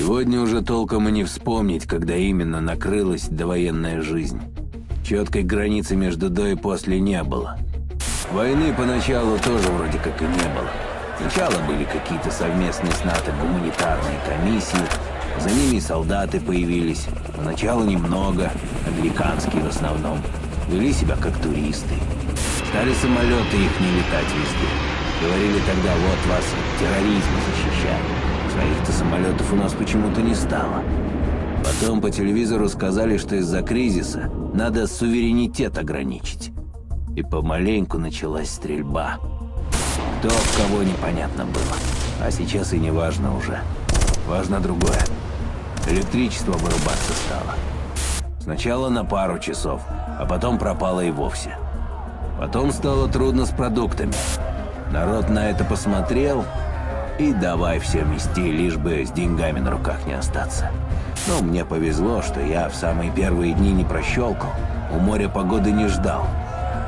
Сегодня уже толком и не вспомнить, когда именно накрылась довоенная жизнь. Четкой границы между до и после не было. Войны поначалу тоже вроде как и не было. Сначала были какие-то совместные с НАТО гуманитарные комиссии, за ними солдаты появились. Поначалу немного, американские в основном. Вели себя как туристы. Стали самолеты их не летать везде. Говорили тогда, вот вас от терроризма защищают. Своих-то самолетов у нас почему-то не стало. Потом по телевизору сказали, что из-за кризиса надо суверенитет ограничить. И помаленьку началась стрельба. Кто в кого непонятно было. А сейчас и не важно уже. Важно другое. Электричество вырубаться стало. Сначала на пару часов, а потом пропало и вовсе. Потом стало трудно с продуктами. Народ на это посмотрел и давай все мести, лишь бы с деньгами на руках не остаться. Но мне повезло, что я в самые первые дни не прощелкал, у моря погоды не ждал.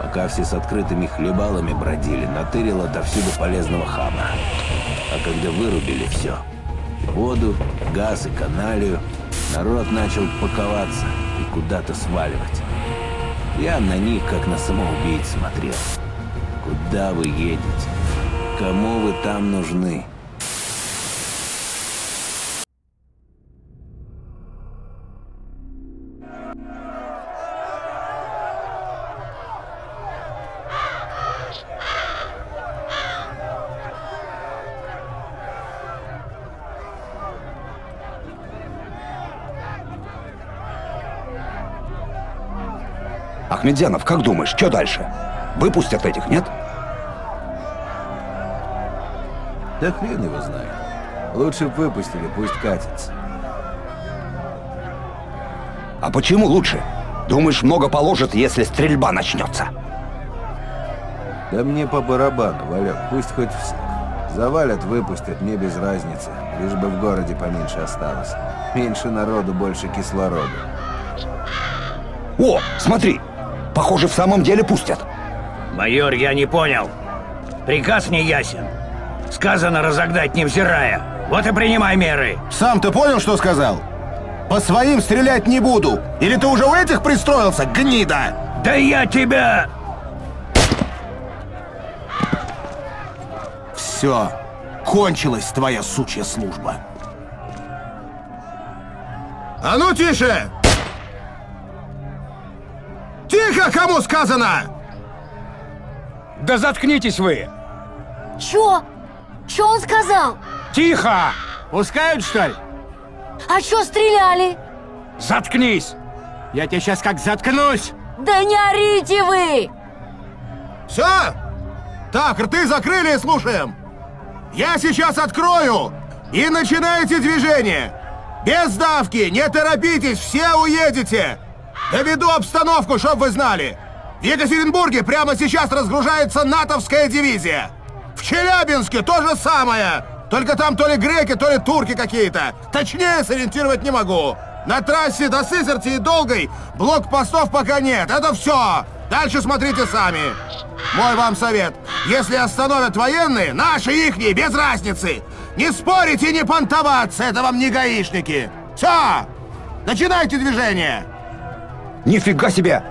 Пока все с открытыми хлебалами бродили, натырил отовсюду полезного хама. А когда вырубили все, воду, газ и каналию, народ начал паковаться и куда-то сваливать. Я на них, как на самоубийц, смотрел. Куда вы едете? Кому вы там нужны? Ахмедзянов, как думаешь, что дальше? Выпустят этих, нет? Да хрен его знает. Лучше выпустили, пусть катится. А почему лучше? Думаешь, много положат, если стрельба начнется? Да мне по барабану, Валек, пусть хоть всех. Завалят, выпустят, мне без разницы. Лишь бы в городе поменьше осталось. Меньше народу, больше кислорода. О, смотри! Похоже, в самом деле пустят. Майор, я не понял. Приказ не ясен. Сказано разогнать, невзирая. Вот и принимай меры. Сам ты понял, что сказал? По своим стрелять не буду. Или ты уже у этих пристроился, гнида? Да я тебя... Все. Кончилась твоя сучья служба. А ну тише! Тихо, кому сказано! Да заткнитесь вы! Чё? Чё он сказал? Тихо! Пускают, что ли? А чё стреляли? Заткнись! Я тебе сейчас как заткнусь! Да не орите вы! Все? Так, рты закрыли слушаем. Я сейчас открою, и начинайте движение. Без давки, не торопитесь, все уедете. Доведу обстановку, чтоб вы знали. В Екатеринбурге прямо сейчас разгружается натовская дивизия. В Челябинске то же самое. Только там то ли греки, то ли турки какие-то. Точнее сориентировать не могу. На трассе до Сызерти и Долгой блокпостов пока нет. Это все. Дальше смотрите сами. Мой вам совет. Если остановят военные, наши ихние, без разницы. Не спорить и не понтоваться. Это вам не гаишники. Все. Начинайте движение. Нифига себе!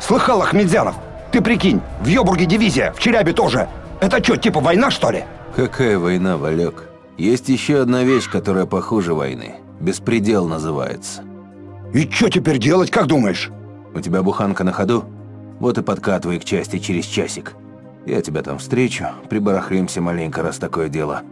Слыхал, Ахмедзянов? Ты прикинь, в Йобурге дивизия, в Челябе тоже. Это что, типа война, что ли? Какая война, Валек? Есть еще одна вещь, которая похуже войны. Беспредел называется. И что теперь делать, как думаешь? У тебя буханка на ходу? Вот и подкатывай к части через часик. Я тебя там встречу, прибарахлимся маленько, раз такое дело.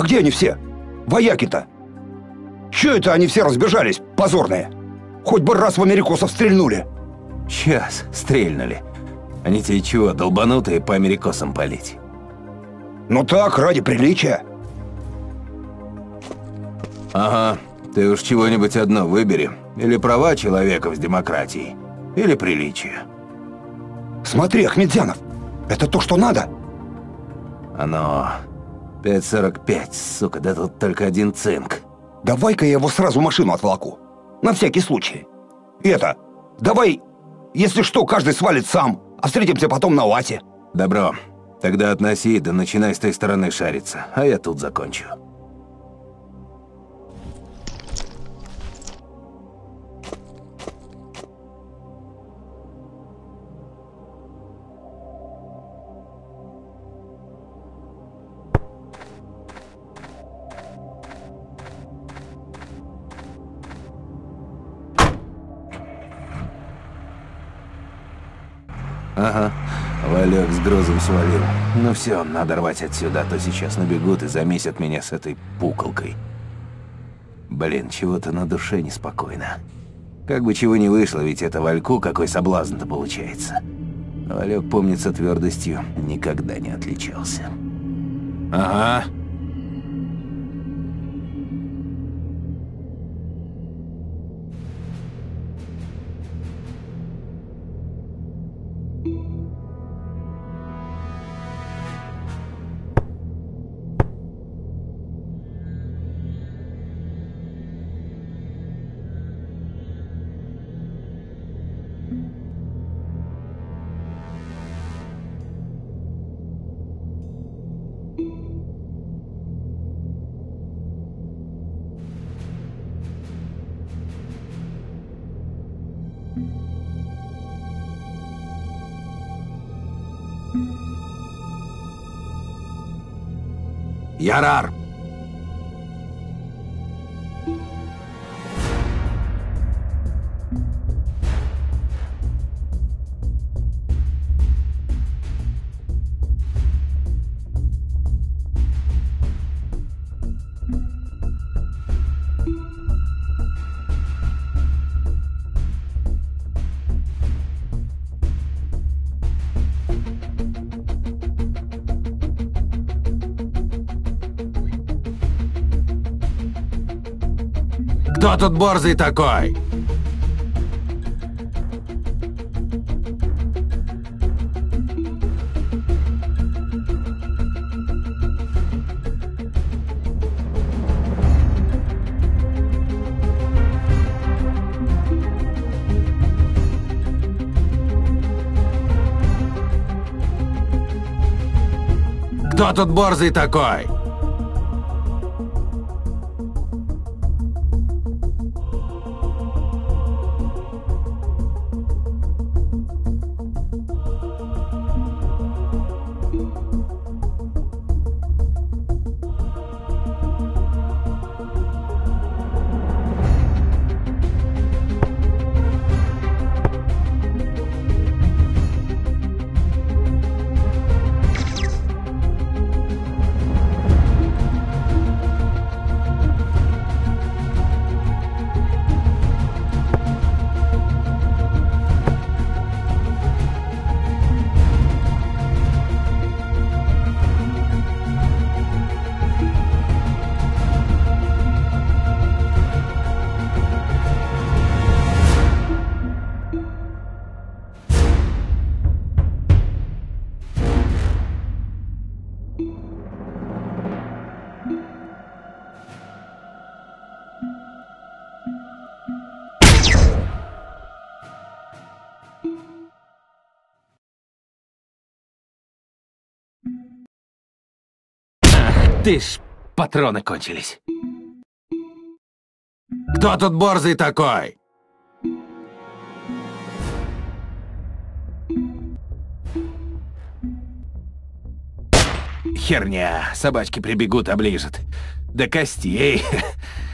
А где они все? Вояки-то? Че это они все разбежались, позорные? Хоть бы раз в америкосов стрельнули. Сейчас, стрельнули. Они тебе чего, долбанутые по америкосам палить? Ну так, ради приличия. Ага, ты уж чего-нибудь одно выбери. Или права человека с демократией, или приличие. Смотри, Ахмедзянов, это то, что надо. Оно... 5.45, сука, да тут только один цинк. Давай-ка я его сразу машину отволоку. На всякий случай. И это, давай, если что, каждый свалит сам, а встретимся потом на УАТе. Добро. Тогда относи, да начинай с той стороны шариться, а я тут закончу. Ага, Валек с грузом свалил. Ну все, надо рвать отсюда, а то сейчас набегут и замесят меня с этой пуколкой. Блин, чего-то на душе неспокойно. Как бы чего не вышло, ведь это Вальку какой соблазн-то получается. Валек, помнится, твердостью никогда не отличался. Ага. Yarar. Кто тут борзый такой? Кто тут борзый такой? Ты ж, патроны кончились. Кто тут борзый такой? Херня, собачки прибегут, оближут. До костей.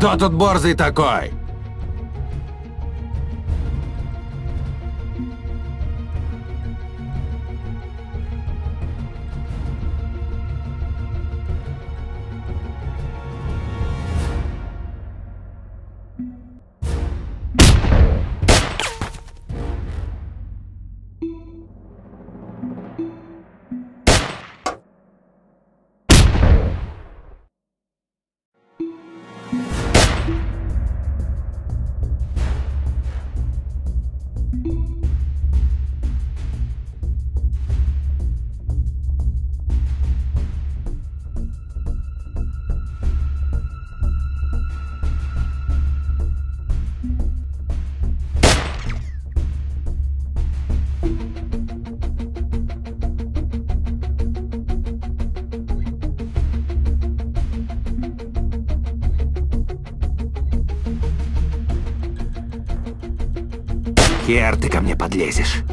Кто тут борзый такой? Хер ты ко мне подлезешь.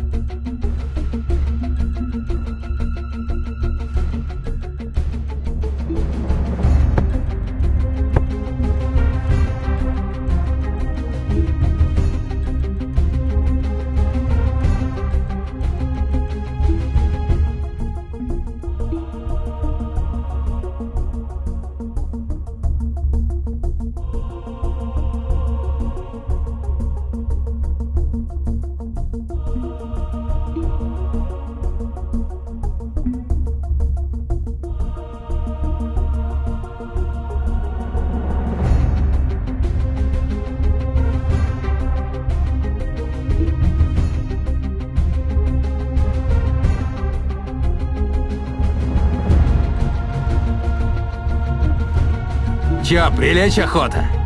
Чё, прилечь охота?